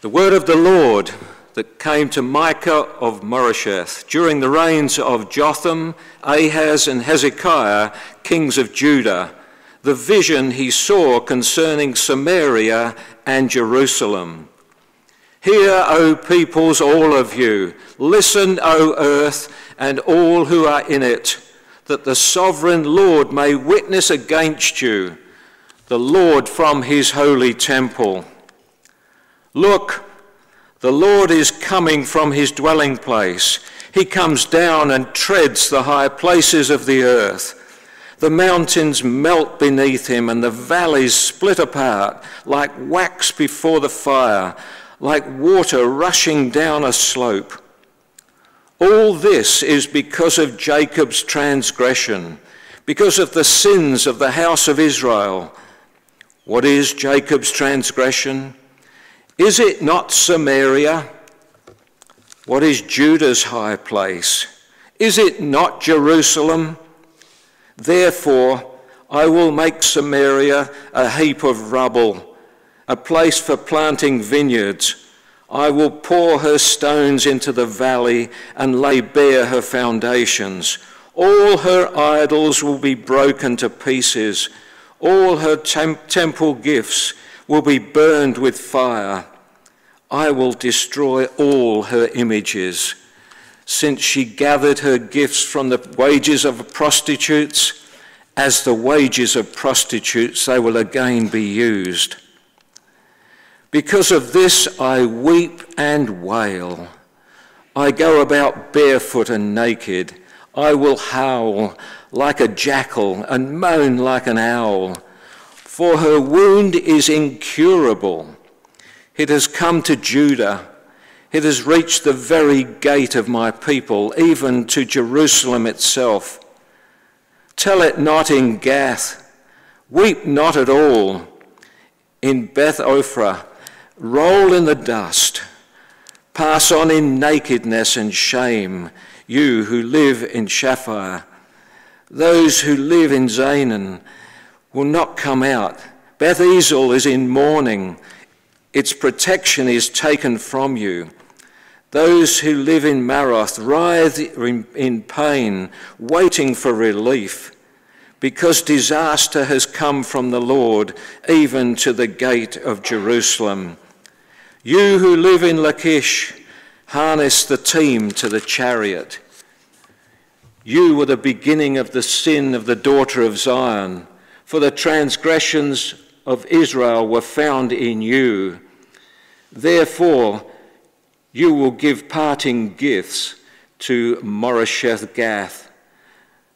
The word of the Lord that came to Micah of Moresheth during the reigns of Jotham, Ahaz, and Hezekiah, kings of Judah, the vision he saw concerning Samaria and Jerusalem. Hear, O peoples, all of you. Listen, O earth, and all who are in it, that the sovereign Lord may witness against you, the Lord from his holy temple. Look, the Lord is coming from his dwelling place. He comes down and treads the high places of the earth. The mountains melt beneath him, and the valleys split apart like wax before the fire, like water rushing down a slope. All this is because of Jacob's transgression, because of the sins of the house of Israel. What is Jacob's transgression? Is it not Samaria? What is Judah's high place? Is it not Jerusalem? Therefore, I will make Samaria a heap of rubble, a place for planting vineyards. I will pour her stones into the valley and lay bare her foundations. All her idols will be broken to pieces. All her temp- temple gifts will be burned with fire. I will destroy all her images. Since she gathered her gifts from the wages of prostitutes, as the wages of prostitutes, they will again be used. Because of this, I weep and wail. I go about barefoot and naked. I will howl like a jackal and moan like an owl for her wound is incurable. It has come to Judah. It has reached the very gate of my people, even to Jerusalem itself. Tell it not in Gath. Weep not at all. In Beth Ophrah, roll in the dust. Pass on in nakedness and shame, you who live in Shaphir. Those who live in Zaanan, will not come out. Beth Ezel is in mourning. Its protection is taken from you. Those who live in Maroth writhe in pain, waiting for relief, because disaster has come from the Lord, even to the gate of Jerusalem. You who live in Lachish, harness the team to the chariot. You were the beginning of the sin of the daughter of Zion for the transgressions of Israel were found in you. Therefore, you will give parting gifts to Moresheth Gath.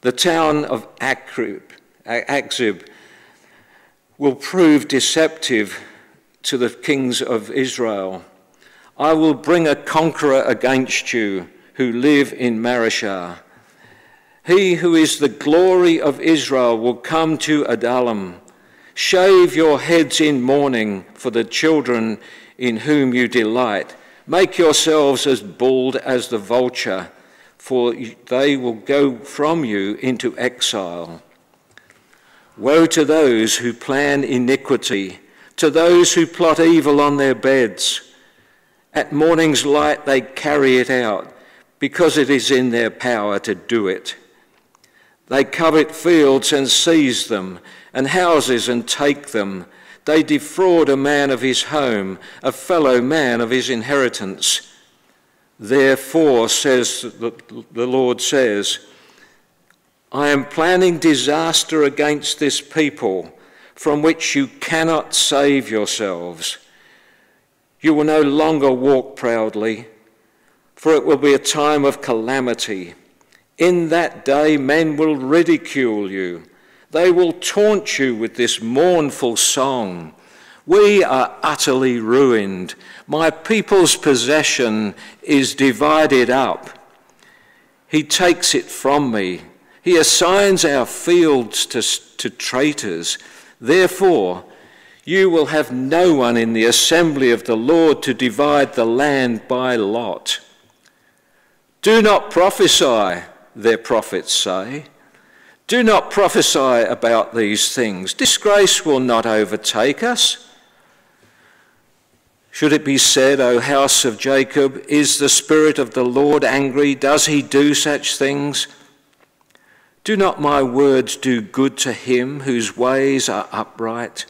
The town of Achzib will prove deceptive to the kings of Israel. I will bring a conqueror against you who live in Mareshah. He who is the glory of Israel will come to Adullam. Shave your heads in mourning for the children in whom you delight. Make yourselves as bald as the vulture, for they will go from you into exile. Woe to those who plan iniquity, to those who plot evil on their beds. At morning's light they carry it out, because it is in their power to do it. They covet fields and seize them, and houses and take them. They defraud a man of his home, a fellow man of his inheritance. Therefore, says the, the Lord says, I am planning disaster against this people from which you cannot save yourselves. You will no longer walk proudly, for it will be a time of calamity in that day, men will ridicule you. They will taunt you with this mournful song. We are utterly ruined. My people's possession is divided up. He takes it from me. He assigns our fields to, to traitors. Therefore, you will have no one in the assembly of the Lord to divide the land by lot. Do not prophesy their prophets say. Do not prophesy about these things. Disgrace will not overtake us. Should it be said, O house of Jacob, is the Spirit of the Lord angry? Does he do such things? Do not my words do good to him whose ways are upright?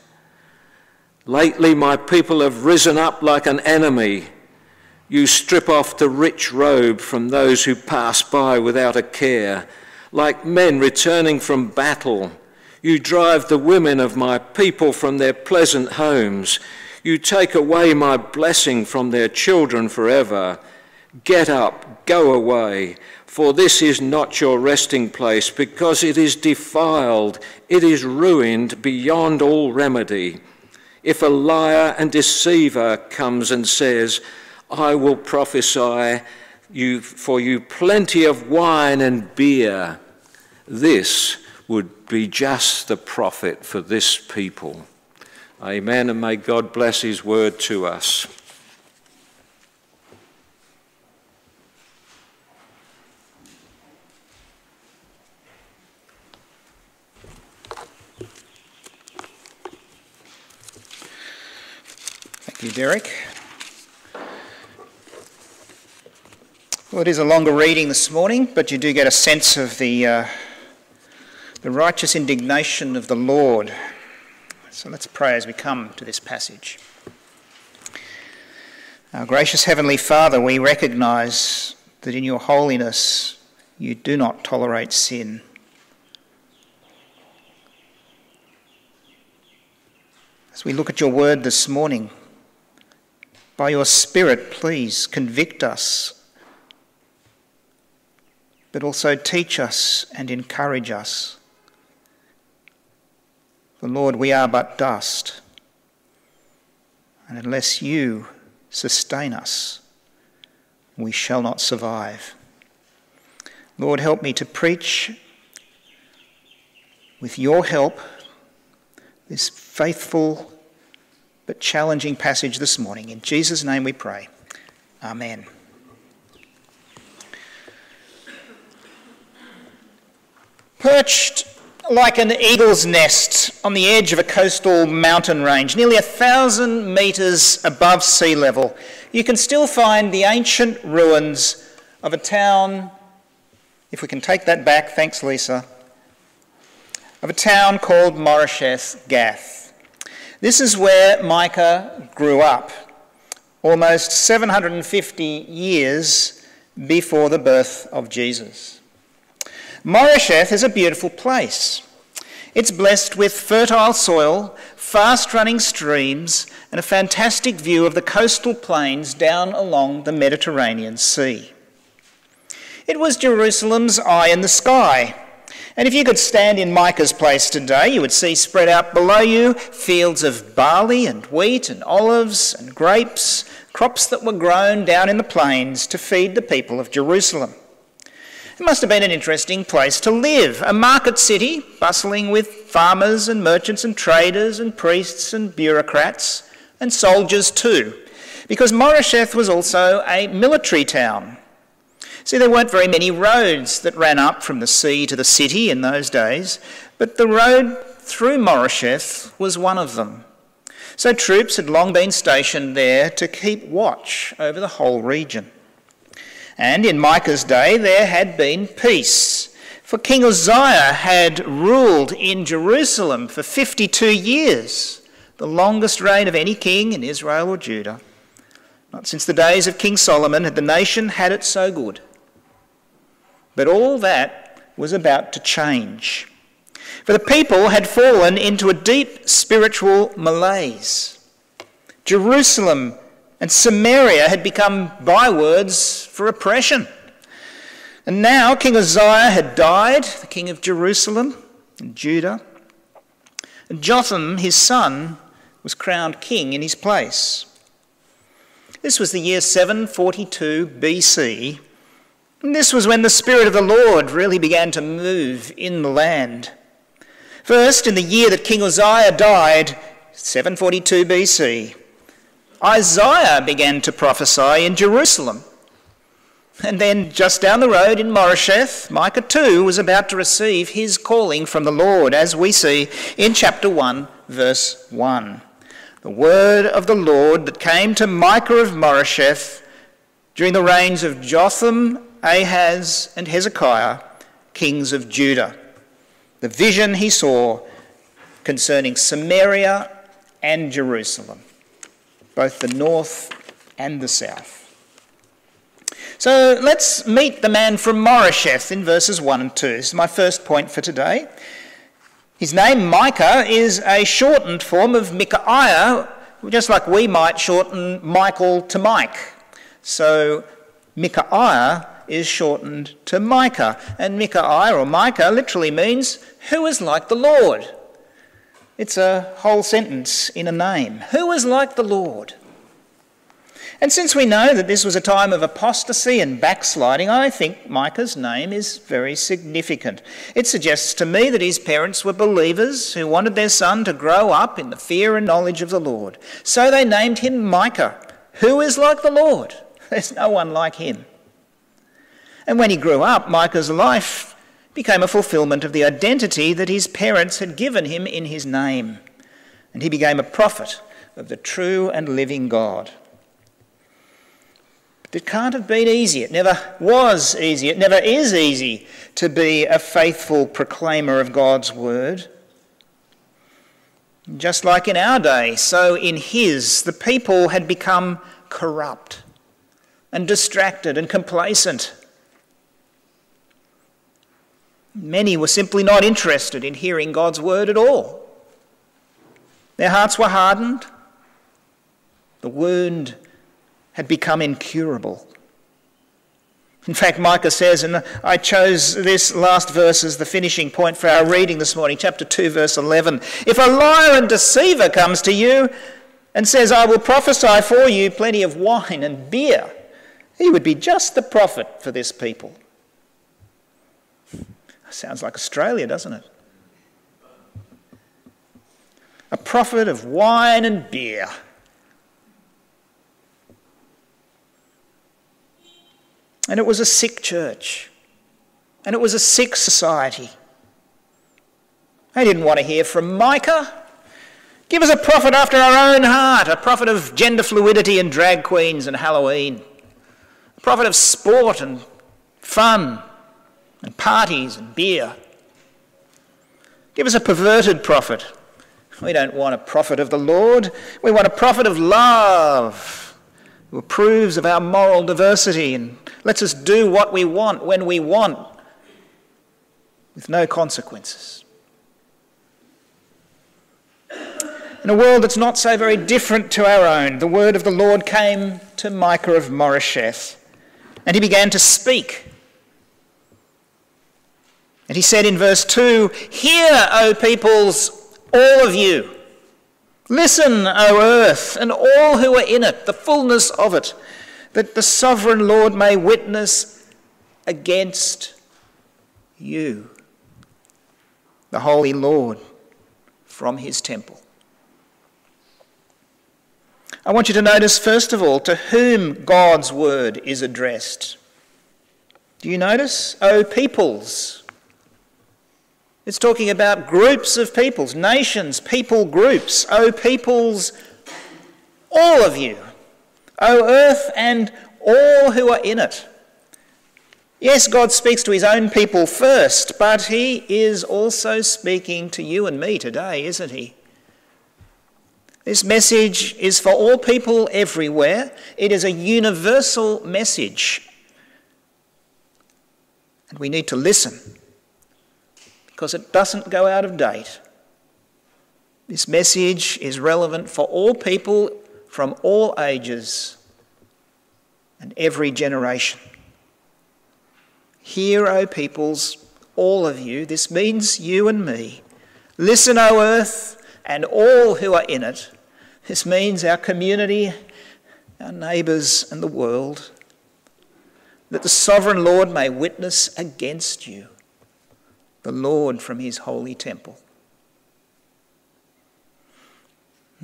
Lately my people have risen up like an enemy. You strip off the rich robe from those who pass by without a care, like men returning from battle. You drive the women of my people from their pleasant homes. You take away my blessing from their children forever. Get up, go away, for this is not your resting place, because it is defiled, it is ruined beyond all remedy. If a liar and deceiver comes and says, I will prophesy you, for you plenty of wine and beer, this would be just the prophet for this people. Amen, and may God bless his word to us. Thank you, Derek. Well, it is a longer reading this morning, but you do get a sense of the, uh, the righteous indignation of the Lord so let's pray as we come to this passage. Our gracious Heavenly Father, we recognise that in your holiness you do not tolerate sin. As we look at your word this morning, by your Spirit, please convict us, but also teach us and encourage us. For Lord, we are but dust, and unless you sustain us, we shall not survive. Lord, help me to preach with your help this faithful but challenging passage this morning. In Jesus' name we pray. Amen. Perched like an eagle's nest on the edge of a coastal mountain range, nearly a thousand metres above sea level, you can still find the ancient ruins of a town, if we can take that back, thanks Lisa, of a town called Moresheth Gath. This is where Micah grew up, almost 750 years before the birth of Jesus. Moresheth is a beautiful place. It's blessed with fertile soil, fast running streams, and a fantastic view of the coastal plains down along the Mediterranean Sea. It was Jerusalem's eye in the sky. And if you could stand in Micah's place today, you would see spread out below you fields of barley and wheat and olives and grapes, crops that were grown down in the plains to feed the people of Jerusalem. It must have been an interesting place to live, a market city bustling with farmers and merchants and traders and priests and bureaucrats and soldiers too, because Moresheth was also a military town. See, there weren't very many roads that ran up from the sea to the city in those days, but the road through Moresheth was one of them. So troops had long been stationed there to keep watch over the whole region. And in Micah's day, there had been peace. For King Uzziah had ruled in Jerusalem for 52 years, the longest reign of any king in Israel or Judah. Not since the days of King Solomon had the nation had it so good. But all that was about to change. For the people had fallen into a deep spiritual malaise. Jerusalem and Samaria had become bywords for oppression. And now King Uzziah had died, the king of Jerusalem and Judah. And Jotham, his son, was crowned king in his place. This was the year 742 BC. And this was when the Spirit of the Lord really began to move in the land. First, in the year that King Uzziah died, 742 BC, Isaiah began to prophesy in Jerusalem. And then just down the road in Moresheth, Micah too was about to receive his calling from the Lord, as we see in chapter 1, verse 1. the word of the Lord that came to Micah of Moresheth during the reigns of Jotham, Ahaz, and Hezekiah, kings of Judah. The vision he saw concerning Samaria and Jerusalem, both the north and the south. So let's meet the man from Moresheth in verses 1 and 2. This is my first point for today. His name, Micah, is a shortened form of Micaiah, just like we might shorten Michael to Mike. So Micaiah is shortened to Micah. And Micaiah or Micah literally means who is like the Lord. It's a whole sentence in a name. Who is like the Lord? And since we know that this was a time of apostasy and backsliding, I think Micah's name is very significant. It suggests to me that his parents were believers who wanted their son to grow up in the fear and knowledge of the Lord. So they named him Micah, who is like the Lord. There's no one like him. And when he grew up, Micah's life became a fulfillment of the identity that his parents had given him in his name. And he became a prophet of the true and living God. But it can't have been easy. It never was easy. It never is easy to be a faithful proclaimer of God's word. Just like in our day, so in his, the people had become corrupt and distracted and complacent. Many were simply not interested in hearing God's word at all. Their hearts were hardened. The wound had become incurable. In fact, Micah says, and I chose this last verse as the finishing point for our reading this morning, chapter 2, verse 11. If a liar and deceiver comes to you and says, I will prophesy for you plenty of wine and beer, he would be just the prophet for this people. Sounds like Australia, doesn't it? A prophet of wine and beer. And it was a sick church. And it was a sick society. They didn't want to hear from Micah. Give us a prophet after our own heart, a prophet of gender fluidity and drag queens and Halloween, a prophet of sport and fun and parties and beer. Give us a perverted prophet. We don't want a prophet of the Lord. We want a prophet of love who approves of our moral diversity and lets us do what we want when we want with no consequences. In a world that's not so very different to our own, the word of the Lord came to Micah of Moresheth, and he began to speak and he said in verse 2 Hear, O peoples, all of you. Listen, O earth, and all who are in it, the fullness of it, that the sovereign Lord may witness against you, the Holy Lord, from his temple. I want you to notice, first of all, to whom God's word is addressed. Do you notice? O peoples. It's talking about groups of peoples, nations, people groups. O peoples, all of you. O earth and all who are in it. Yes, God speaks to his own people first, but he is also speaking to you and me today, isn't he? This message is for all people everywhere. It is a universal message. And we need to listen because it doesn't go out of date. This message is relevant for all people from all ages and every generation. Hear, O peoples, all of you, this means you and me. Listen, O earth, and all who are in it. This means our community, our neighbours, and the world. That the sovereign Lord may witness against you the Lord from his holy temple.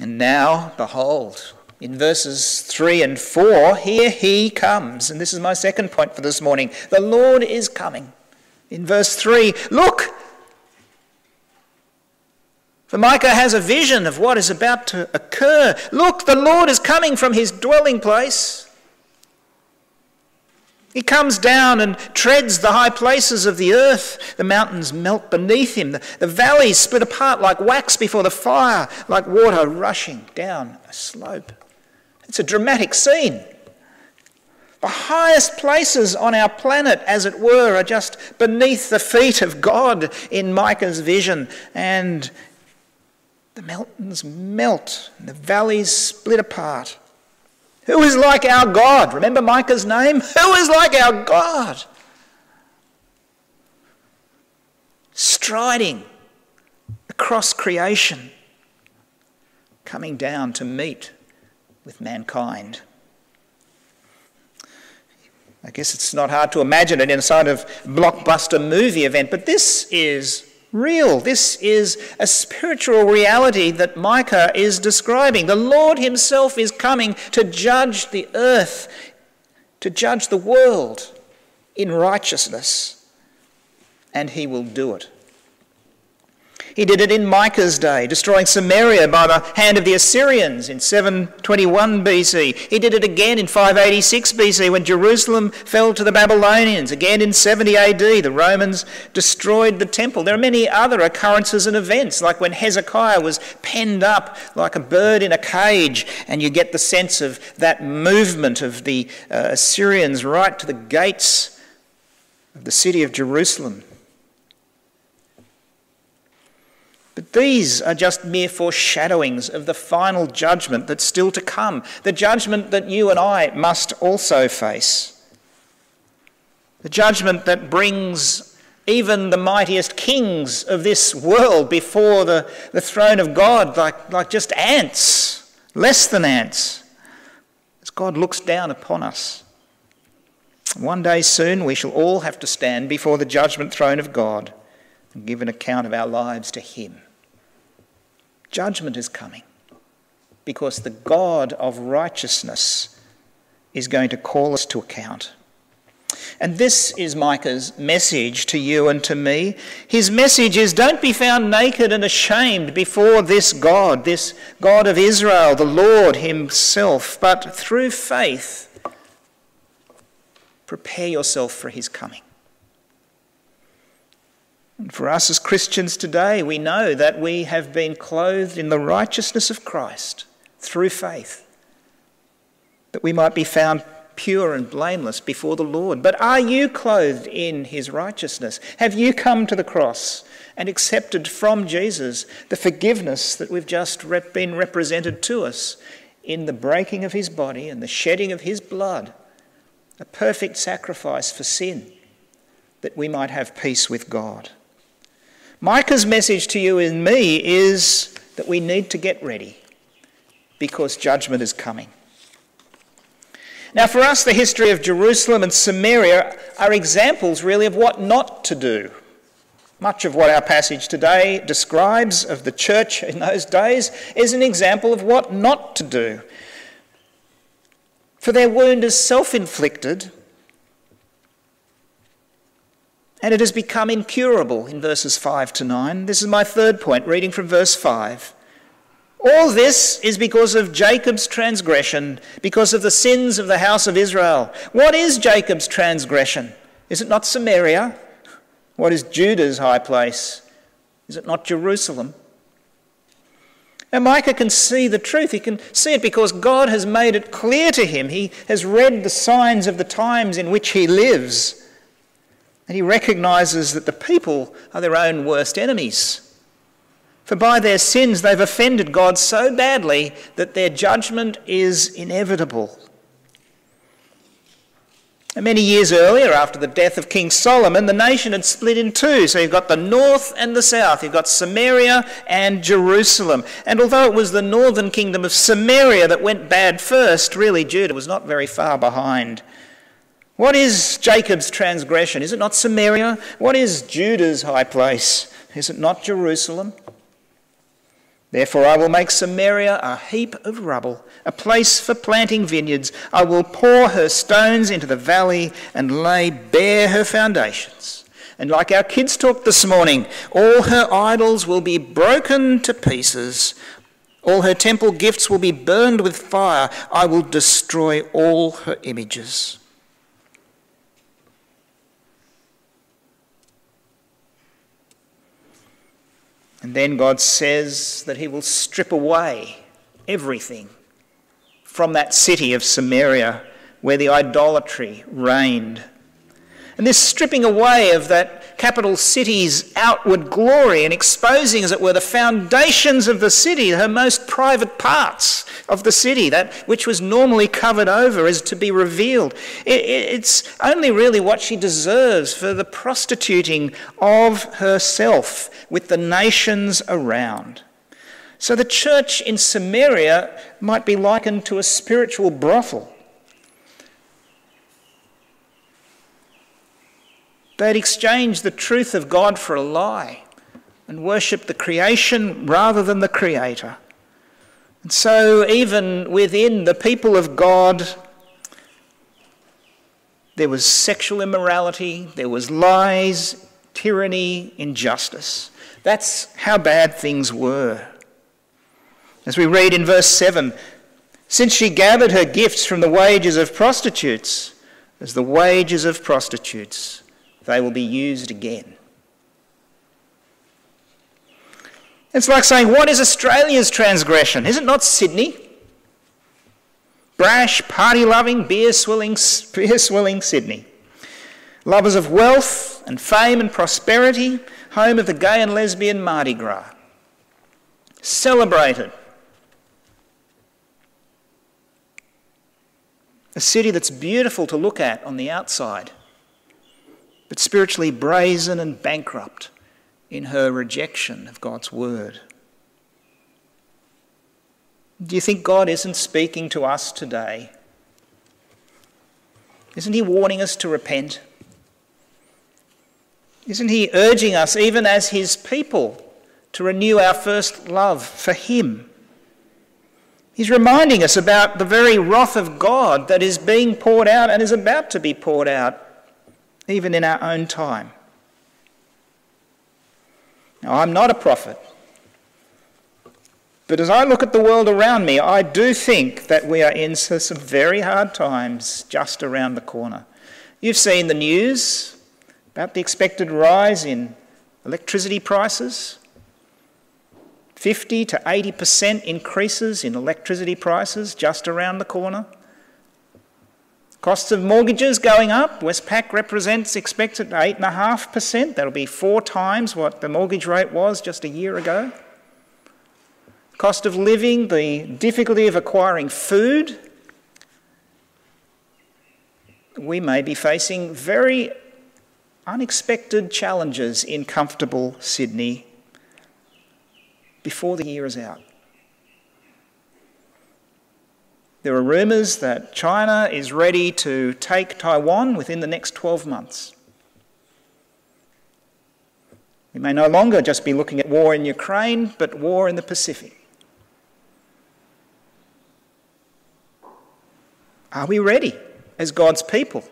And now, behold, in verses 3 and 4, here he comes. And this is my second point for this morning. The Lord is coming. In verse 3, look, For Micah has a vision of what is about to occur. Look, the Lord is coming from his dwelling place. He comes down and treads the high places of the earth. The mountains melt beneath him. The, the, valleys split apart like wax before the fire, like water rushing down a slope. It's a dramatic scene. The highest places on our planet, as it were, are just beneath the feet of God in Micah's vision. And the mountains melt and the valleys split apart. Who is like our God? Remember Micah's name? Who is like our God? Striding across creation, coming down to meet with mankind. I guess it's not hard to imagine it inside of blockbuster movie event, but this is real. This is a spiritual reality that Micah is describing. The Lord Himself is coming to judge the earth, to judge the world in righteousness, and He will do it. He did it in Micah's day, destroying Samaria by the hand of the Assyrians in 721 BC. He did it again in 586 BC when Jerusalem fell to the Babylonians. Again in 70 AD, the Romans destroyed the temple. There are many other occurrences and events, like when Hezekiah was penned up like a bird in a cage, and you get the sense of that movement of the uh, Assyrians right to the gates of the city of Jerusalem. But these are just mere foreshadowings of the final judgment that's still to come, the judgment that you and I must also face. The judgment that brings even the mightiest kings of this world before the, the throne of God, like, like just ants, less than ants, as God looks down upon us. One day soon we shall all have to stand before the judgment throne of God and give an account of our lives to Him. Judgment is coming because the God of righteousness is going to call us to account. And this is Micah's message to you and to me. His message is don't be found naked and ashamed before this God, this God of Israel, the Lord Himself, but through faith, prepare yourself for His coming. And for us as Christians today, we know that we have been clothed in the righteousness of Christ through faith, that we might be found pure and blameless before the Lord. But are you clothed in his righteousness? Have you come to the cross and accepted from Jesus the forgiveness that we've just been represented to us in the breaking of his body and the shedding of his blood, a perfect sacrifice for sin, that we might have peace with God? Micah's message to you and me is that we need to get ready because judgment is coming. Now, for us, the history of Jerusalem and Samaria are examples, really, of what not to do. Much of what our passage today describes of the church in those days is an example of what not to do. For their wound is self inflicted, and it has become incurable in verses 5 to 9. This is my third point, reading from verse 5. All this is because of Jacob's transgression, because of the sins of the house of Israel. What is Jacob's transgression? Is it not Samaria? What is Judah's high place? Is it not Jerusalem? And Micah can see the truth. He can see it because God has made it clear to him. He has read the signs of the times in which he lives. And he recognizes that the people are their own worst enemies. For by their sins they've offended God so badly that their judgment is inevitable. And many years earlier, after the death of King Solomon, the nation had split in two. So you've got the north and the south. You've got Samaria and Jerusalem. And although it was the northern kingdom of Samaria that went bad first, really Judah was not very far behind. What is Jacob's transgression? Is it not Samaria? What is Judah's high place? Is it not Jerusalem? Therefore, I will make Samaria a heap of rubble, a place for planting vineyards. I will pour her stones into the valley and lay bare her foundations. And like our kids talked this morning, all her idols will be broken to pieces. All her temple gifts will be burned with fire. I will destroy all her images. And then God says that He will strip away everything from that city of Samaria where the idolatry reigned. And this stripping away of that capital city's outward glory and exposing, as it were, the foundations of the city, her most private parts of the city, that which was normally covered over, is to be revealed. it's only really what she deserves for the prostituting of herself with the nations around. So the church in Samaria might be likened to a spiritual brothel. They'd exchanged the truth of God for a lie and worshipped the creation rather than the Creator. And so, even within the people of God, there was sexual immorality, there was lies, tyranny, injustice. That's how bad things were. As we read in verse 7 since she gathered her gifts from the wages of prostitutes, as the wages of prostitutes, they will be used again. It's like saying, What is Australia's transgression? Is it not Sydney? Brash, party loving, beer swilling, beer swilling Sydney. Lovers of wealth and fame and prosperity, home of the gay and lesbian Mardi Gras. Celebrated A city that's beautiful to look at on the outside, but spiritually brazen and bankrupt in her rejection of God's word. Do you think God isn't speaking to us today? Isn't He warning us to repent? Isn't He urging us, even as His people, to renew our first love for Him? He's reminding us about the very wrath of God that is being poured out and is about to be poured out, even in our own time. Now, I'm not a prophet, but as I look at the world around me, I do think that we are in some very hard times just around the corner. You've seen the news about the expected rise in electricity prices. 50 to 80% increases in electricity prices just around the corner. Costs of mortgages going up. Westpac represents expected 8.5%. That'll be four times what the mortgage rate was just a year ago. Cost of living, the difficulty of acquiring food. We may be facing very unexpected challenges in comfortable Sydney before the year is out. There are rumours that China is ready to take Taiwan within the next 12 months. We may no longer just be looking at war in Ukraine, but war in the Pacific. Are we ready as God's people?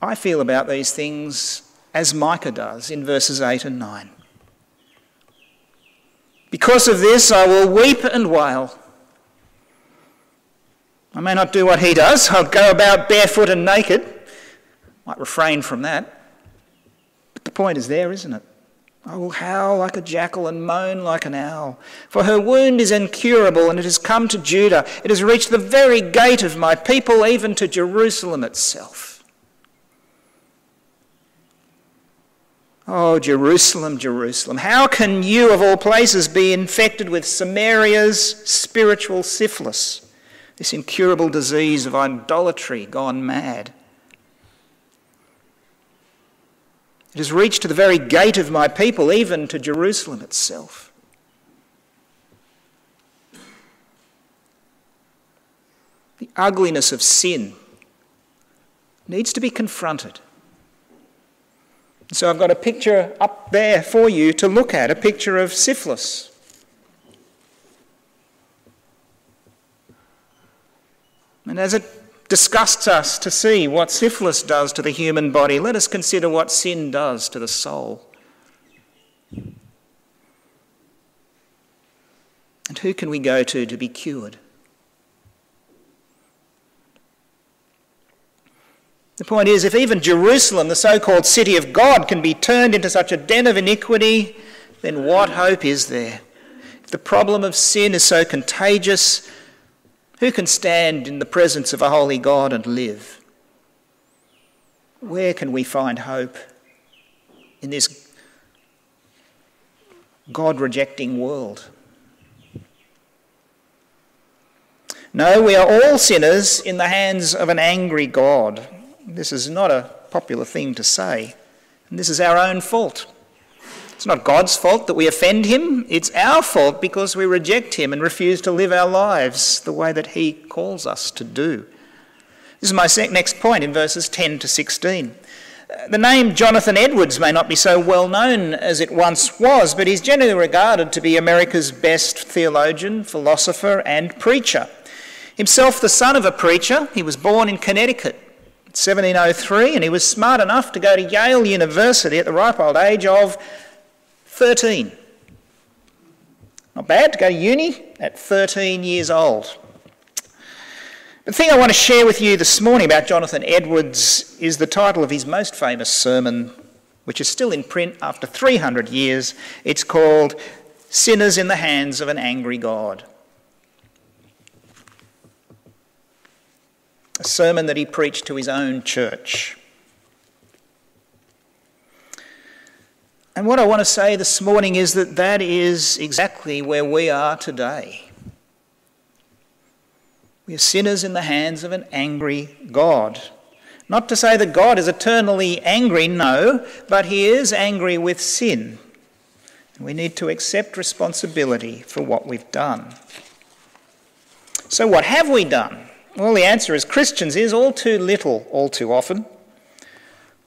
I feel about these things as Micah does in verses 8 and 9. Because of this, I will weep and wail. I may not do what he does, I'll go about barefoot and naked. Might refrain from that. But the point is there, isn't it? I will howl like a jackal and moan like an owl. For her wound is incurable, and it has come to Judah. It has reached the very gate of my people, even to Jerusalem itself. Oh, Jerusalem, Jerusalem, how can you, of all places, be infected with Samaria's spiritual syphilis, this incurable disease of idolatry gone mad? It has reached to the very gate of my people, even to Jerusalem itself. The ugliness of sin needs to be confronted. So I've got a picture up there for you to look at, a picture of syphilis. And as it disgusts us to see what syphilis does to the human body, let us consider what sin does to the soul. And who can we go to to be cured? The point is, if even Jerusalem, the so called city of God, can be turned into such a den of iniquity, then what hope is there? If the problem of sin is so contagious, who can stand in the presence of a holy God and live? Where can we find hope in this God rejecting world? No, we are all sinners in the hands of an angry God. This is not a popular thing to say, and this is our own fault. It's not God's fault that we offend him, it's our fault because we reject him and refuse to live our lives the way that he calls us to do. This is my next point in verses 10 to 16. Uh, the name Jonathan Edwards may not be so well known as it once was, but he's generally regarded to be America's best theologian, philosopher, and preacher. Himself the son of a preacher, he was born in Connecticut 1703 and he was smart enough to go to Yale University at the ripe old age of 13. Not bad to go to uni at 13 years old. The thing I want to share with you this morning about Jonathan Edwards is the title of his most famous sermon, which is still in print after 300 years. It's called Sinners in the Hands of an Angry God. A sermon that he preached to his own church. And what I want to say this morning is that that is exactly where we are today. We are sinners in the hands of an angry God. Not to say that God is eternally angry, no, but He is angry with sin. And we need to accept responsibility for what we've done. So, what have we done? Well, the answer as Christians is all too little, all too often.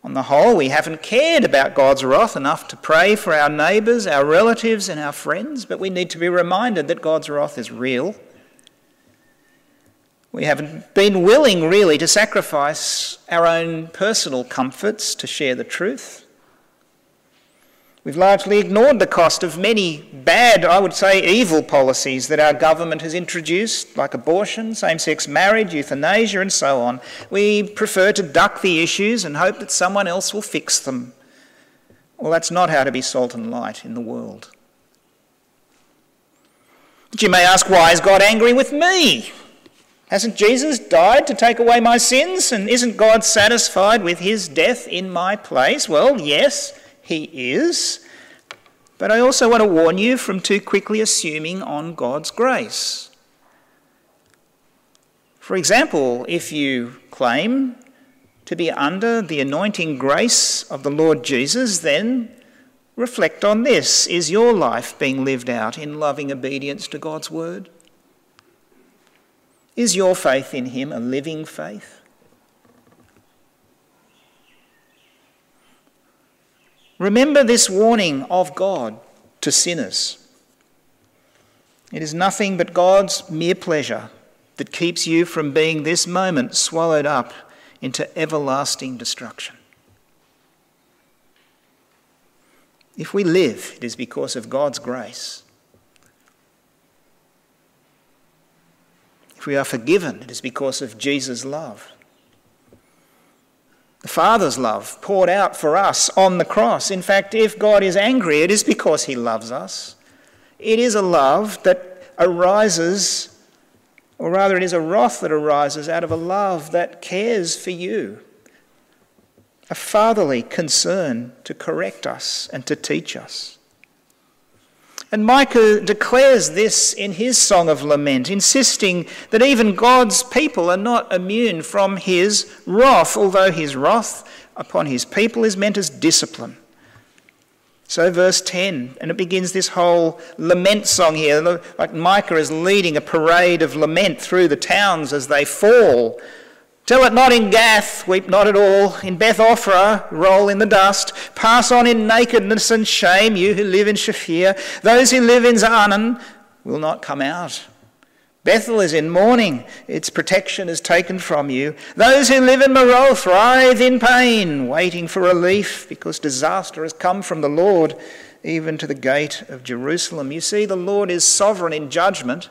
On the whole, we haven't cared about God's wrath enough to pray for our neighbours, our relatives, and our friends, but we need to be reminded that God's wrath is real. We haven't been willing, really, to sacrifice our own personal comforts to share the truth. We've largely ignored the cost of many bad, I would say evil policies that our government has introduced, like abortion, same sex marriage, euthanasia, and so on. We prefer to duck the issues and hope that someone else will fix them. Well, that's not how to be salt and light in the world. But you may ask, why is God angry with me? Hasn't Jesus died to take away my sins? And isn't God satisfied with his death in my place? Well, yes. He is. But I also want to warn you from too quickly assuming on God's grace. For example, if you claim to be under the anointing grace of the Lord Jesus, then reflect on this. Is your life being lived out in loving obedience to God's word? Is your faith in Him a living faith? Remember this warning of God to sinners. It is nothing but God's mere pleasure that keeps you from being this moment swallowed up into everlasting destruction. If we live, it is because of God's grace. If we are forgiven, it is because of Jesus' love the Father's love poured out for us on the cross. In fact, if God is angry, it is because He loves us. It is a love that arises, or rather, it is a wrath that arises out of a love that cares for you, a fatherly concern to correct us and to teach us. And Micah declares this in his song of lament, insisting that even God's people are not immune from his wrath, although his wrath upon his people is meant as discipline. So, verse 10, and it begins this whole lament song here, like Micah is leading a parade of lament through the towns as they fall Tell it not in Gath, weep not at all. In Beth Ophrah, roll in the dust. Pass on in nakedness and shame, you who live in Shaphir. Those who live in Zaanan will not come out. Beth Ezel is in mourning, its protection is taken from you. Those who live in Maroth writhe in pain, waiting for relief, because disaster has come from the Lord, even to the gate of Jerusalem. You see, the Lord is sovereign in judgment.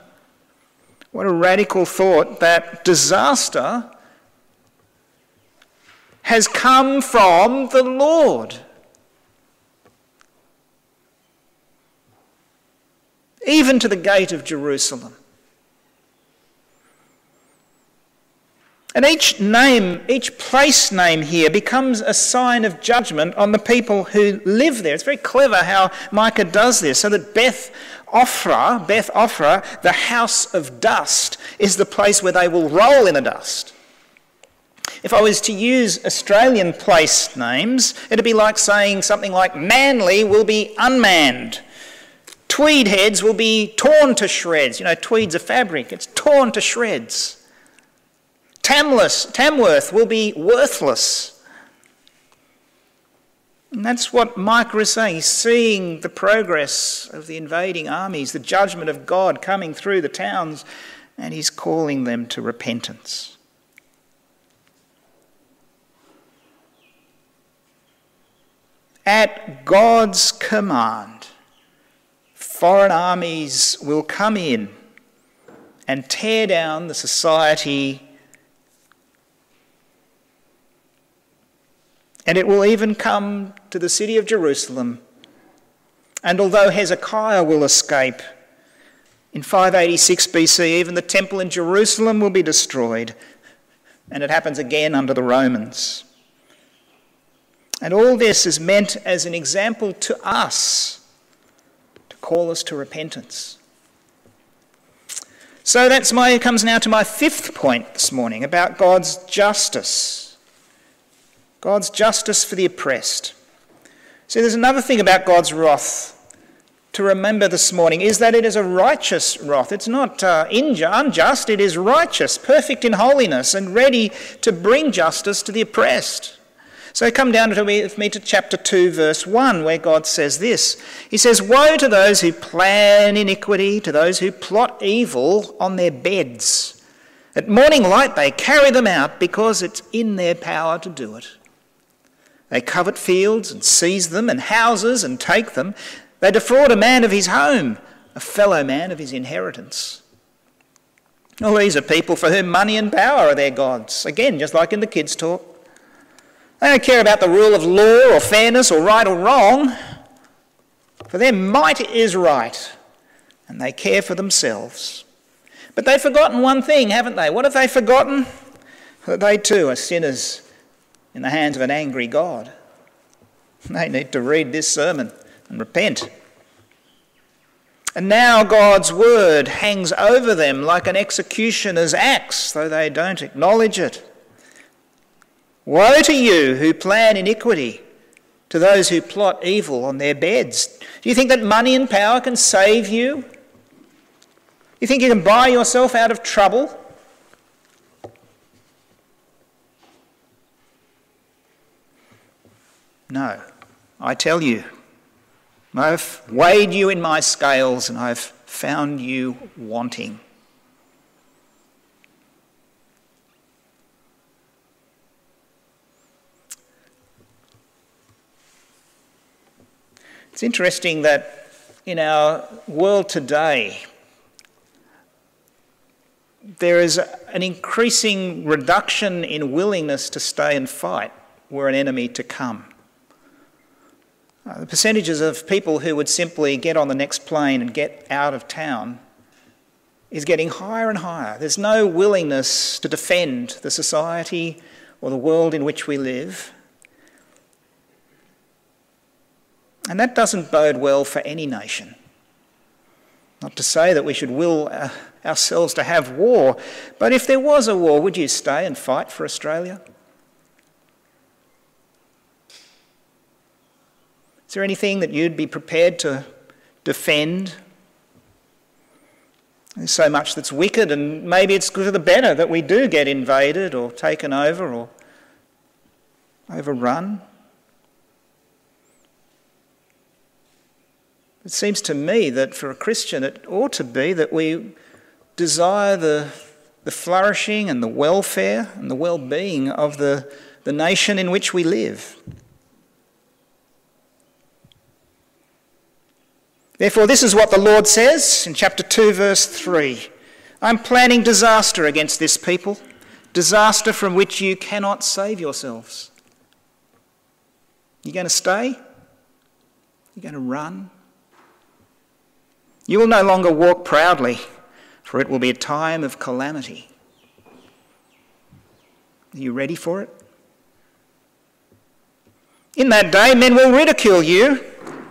What a radical thought that disaster has come from the Lord. Even to the gate of Jerusalem. And each name, each place name here becomes a sign of judgment on the people who live there. It's very clever how Micah does this, so that Beth Ophrah, Beth Ophrah, the house of dust, is the place where they will roll in the dust. If I was to use Australian place names, it'd be like saying something like Manly will be unmanned. Tweed heads will be torn to shreds. You know, tweed's a fabric, it's torn to shreds. Tamless, Tamworth will be worthless. And that's what Micah is saying. He's seeing the progress of the invading armies, the judgment of God coming through the towns, and he's calling them to repentance. At God's command, foreign armies will come in and tear down the society and it will even come to the city of Jerusalem. And although Hezekiah will escape, in 586 BC, even the temple in Jerusalem will be destroyed, and it happens again under the Romans. And all this is meant as an example to us to call us to repentance. So that's my comes now to my fifth point this morning about God's justice. God's justice for the oppressed. See, there's another thing about God's wrath to remember this morning is that it is a righteous wrath. It's not uh, unjust, it is righteous, perfect in holiness, and ready to bring justice to the oppressed. So come down to me, with me to chapter 2, verse 1, where God says this. He says, Woe to those who plan iniquity, to those who plot evil on their beds. At morning light they carry them out because it's in their power to do it. They covet fields and seize them, and houses and take them. They defraud a man of his home, a fellow man of his inheritance. All these are people for whom money and power are their gods. Again, just like in the kids' talk. They don't care about the rule of law or fairness or right or wrong. For them, might is right, and they care for themselves. But they've forgotten one thing, haven't they? What have they forgotten? That they too are sinners in the hands of an angry God. They need to read this sermon and repent. And now God's word hangs over them like an executioner's axe, though they don't acknowledge it. Woe to you who plan iniquity, to those who plot evil on their beds. Do you think that money and power can save you? You think you can buy yourself out of trouble? No, I tell you, I've weighed you in my scales and I've found you wanting. It's interesting that in our world today, there is an increasing reduction in willingness to stay and fight were an enemy to come. Uh, the percentages of people who would simply get on the next plane and get out of town is getting higher and higher. There's no willingness to defend the society or the world in which we live. And that doesn't bode well for any nation. Not to say that we should will uh, ourselves to have war, but if there was a war, would you stay and fight for Australia? Is there anything that you'd be prepared to defend? There's so much that's wicked, and maybe it's for the better that we do get invaded or taken over or overrun. It seems to me that for a Christian, it ought to be that we desire the, the flourishing and the welfare and the well being of the, the nation in which we live. Therefore, this is what the Lord says in chapter 2, verse 3 I'm planning disaster against this people, disaster from which you cannot save yourselves. You're going to stay? You're going to run? You will no longer walk proudly, for it will be a time of calamity. Are you ready for it? In that day, men will ridicule you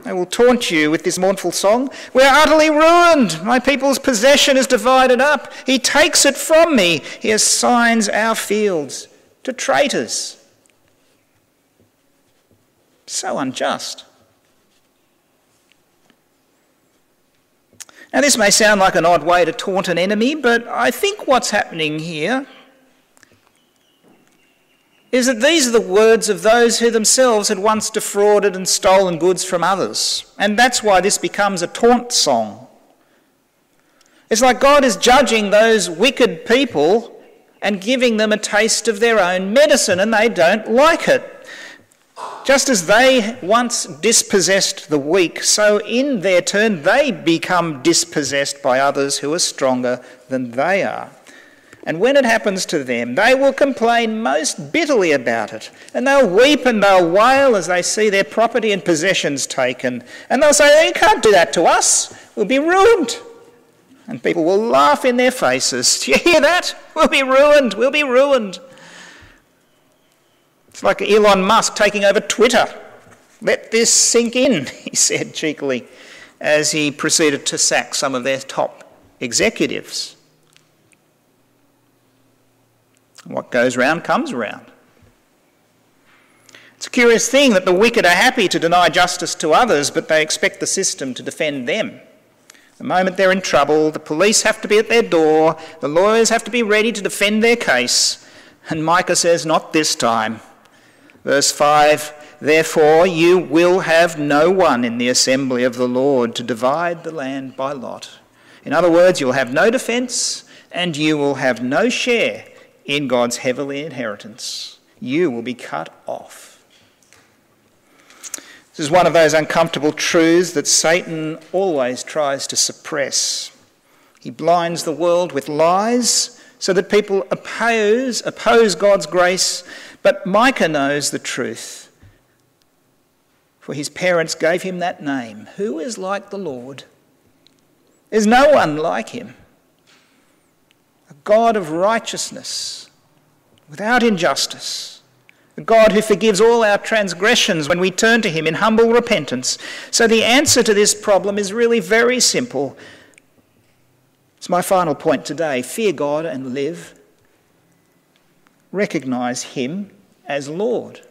they will taunt you with this mournful song. We're utterly ruined. My people's possession is divided up. He takes it from me. He assigns our fields to traitors. So unjust. Now, this may sound like an odd way to taunt an enemy, but I think what's happening here is that these are the words of those who themselves had once defrauded and stolen goods from others. And that's why this becomes a taunt song. It's like God is judging those wicked people and giving them a taste of their own medicine, and they don't like it. Just as they once dispossessed the weak, so in their turn they become dispossessed by others who are stronger than they are. And when it happens to them, they will complain most bitterly about it. And they'll weep and they'll wail as they see their property and possessions taken. And they'll say, You can't do that to us. We'll be ruined. And people will laugh in their faces. Do you hear that? We'll be ruined. We'll be ruined. It's like Elon Musk taking over Twitter. Let this sink in, he said cheekily, as he proceeded to sack some of their top executives. What goes round comes round. It's a curious thing that the wicked are happy to deny justice to others, but they expect the system to defend them. The moment they're in trouble, the police have to be at their door, the lawyers have to be ready to defend their case. And Micah says, Not this time. Verse 5 Therefore you will have no one in the assembly of the Lord to divide the land by lot. In other words, you'll have no defence and you will have no share in God's heavenly inheritance. You will be cut off. This is one of those uncomfortable truths that Satan always tries to suppress. He blinds the world with lies so that people oppose, oppose God's grace, but Micah knows the truth. For his parents gave him that name. Who is like the Lord? There's no one like him. A God of righteousness, without injustice. A God who forgives all our transgressions when we turn to Him in humble repentance. So the answer to this problem is really very simple. It's my final point today. Fear God and live. Recognize Him as Lord.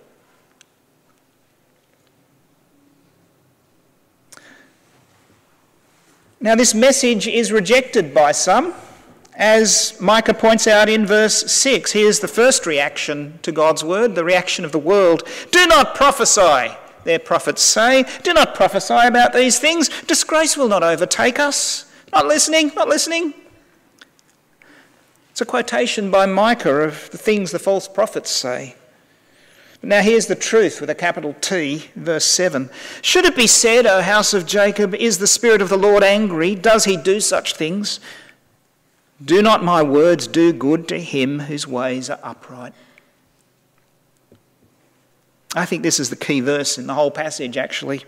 Now, this message is rejected by some. As Micah points out in verse 6, here's the first reaction to God's word, the reaction of the world. Do not prophesy, their prophets say. Do not prophesy about these things. Disgrace will not overtake us. Not listening, not listening. It's a quotation by Micah of the things the false prophets say. But now here's the truth with a capital T, verse 7. Should it be said, O house of Jacob, is the Spirit of the Lord angry? Does he do such things? Do not my words do good to him whose ways are upright? I think this is the key verse in the whole passage, actually.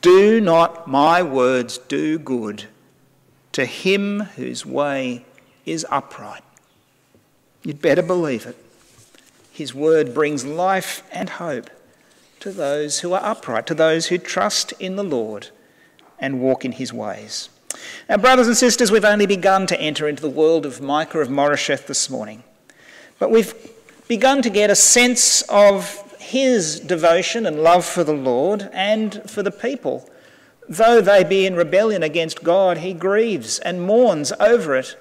Do not my words do good to him whose way is upright? You'd better believe it. His word brings life and hope to those who are upright, to those who trust in the Lord and walk in his ways. Now, brothers and sisters, we've only begun to enter into the world of Micah of Moresheth this morning. But we've begun to get a sense of his devotion and love for the Lord and for the people Though they be in rebellion against God, he grieves and mourns over it,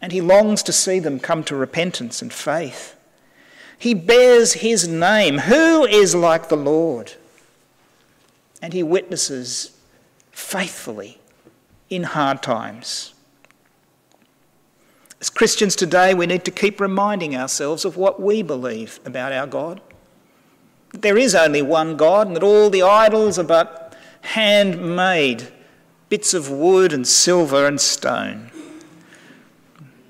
and he longs to see them come to repentance and faith. He bears his name. Who is like the Lord? And he witnesses faithfully in hard times. As Christians today, we need to keep reminding ourselves of what we believe about our God. That there is only one God, and that all the idols are but handmade bits of wood and silver and stone.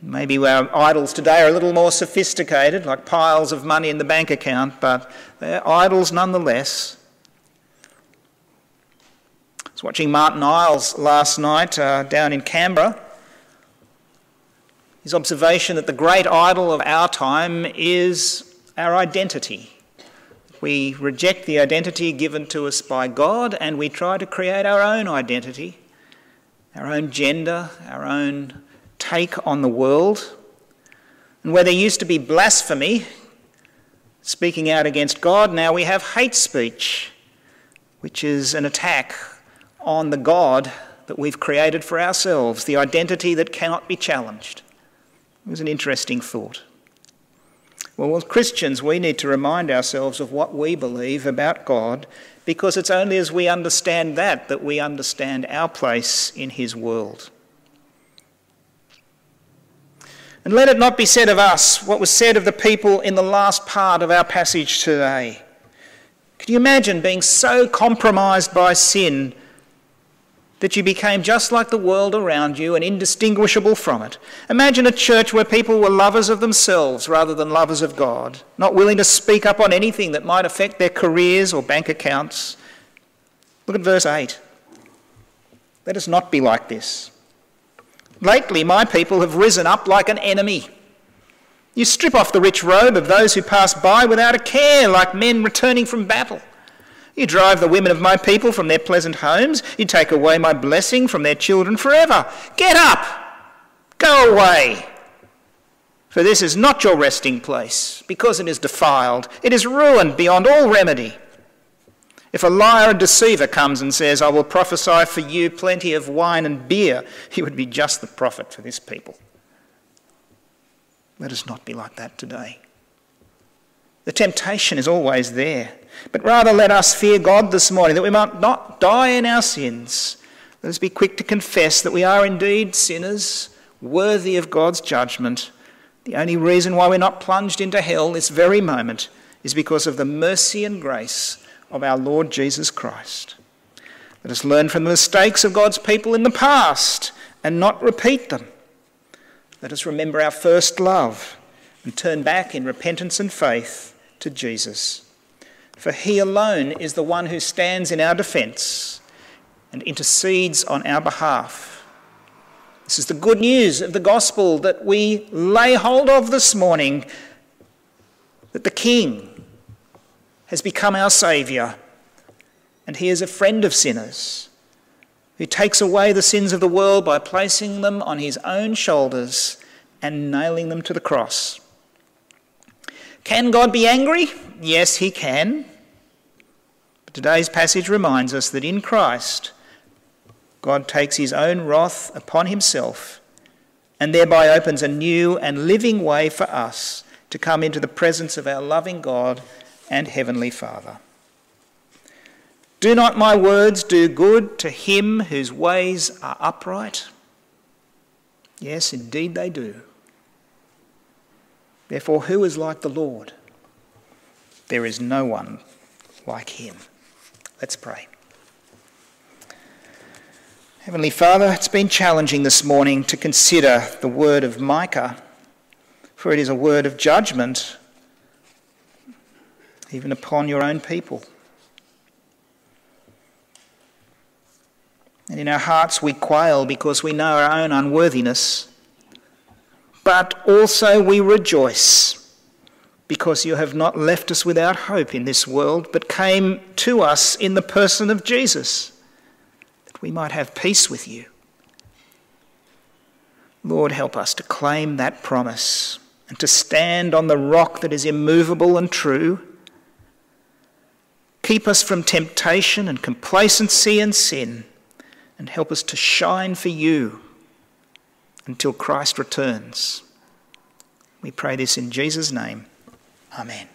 Maybe our idols today are a little more sophisticated, like piles of money in the bank account, but they're idols nonetheless. I was watching Martin Iles last night uh, down in Canberra. His observation that the great idol of our time is our identity. We reject the identity given to us by God and we try to create our own identity, our own gender, our own take on the world. And where there used to be blasphemy, speaking out against God, now we have hate speech, which is an attack on the God that we've created for ourselves, the identity that cannot be challenged. It was an interesting thought. Well, as Christians, we need to remind ourselves of what we believe about God because it's only as we understand that that we understand our place in His world. And let it not be said of us what was said of the people in the last part of our passage today. Can you imagine being so compromised by sin that you became just like the world around you and indistinguishable from it? Imagine a church where people were lovers of themselves rather than lovers of God, not willing to speak up on anything that might affect their careers or bank accounts. Look at verse 8. Let us not be like this. Lately, my people have risen up like an enemy. You strip off the rich robe of those who pass by without a care, like men returning from battle. You drive the women of my people from their pleasant homes. You take away my blessing from their children forever. Get up! Go away! For this is not your resting place, because it is defiled. It is ruined beyond all remedy. If a liar and deceiver comes and says, I will prophesy for you plenty of wine and beer, he would be just the prophet for this people. Let us not be like that today. The temptation is always there, but rather let us fear God this morning that we might not die in our sins. Let us be quick to confess that we are indeed sinners, worthy of God's judgment. The only reason why we're not plunged into hell this very moment is because of the mercy and grace of our Lord Jesus Christ. Let us learn from the mistakes of God's people in the past and not repeat them. Let us remember our first love and turn back in repentance and faith to Jesus. For he alone is the one who stands in our defence and intercedes on our behalf. This is the good news of the gospel that we lay hold of this morning that the King, has become our Saviour, and He is a friend of sinners who takes away the sins of the world by placing them on His own shoulders and nailing them to the cross. Can God be angry? Yes, He can. But today's passage reminds us that in Christ, God takes His own wrath upon Himself and thereby opens a new and living way for us to come into the presence of our loving God and Heavenly Father. Do not my words do good to him whose ways are upright? Yes, indeed they do. Therefore, who is like the Lord? There is no one like him. Let's pray. Heavenly Father, it's been challenging this morning to consider the word of Micah, for it is a word of judgment even upon your own people. And in our hearts we quail because we know our own unworthiness, but also we rejoice because you have not left us without hope in this world, but came to us in the person of Jesus, that we might have peace with you. Lord, help us to claim that promise and to stand on the rock that is immovable and true Keep us from temptation and complacency and sin, and help us to shine for you until Christ returns. We pray this in Jesus' name. Amen.